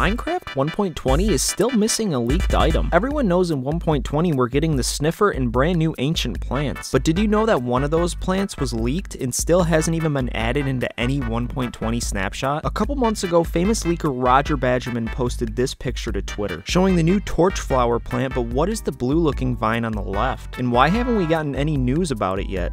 Minecraft 1.20 is still missing a leaked item. Everyone knows in 1.20 we're getting the sniffer and brand new ancient plants. But did you know that one of those plants was leaked and still hasn't even been added into any 1.20 snapshot? A couple months ago, famous leaker Roger Badgerman posted this picture to Twitter, showing the new torch flower plant, but what is the blue looking vine on the left? And why haven't we gotten any news about it yet?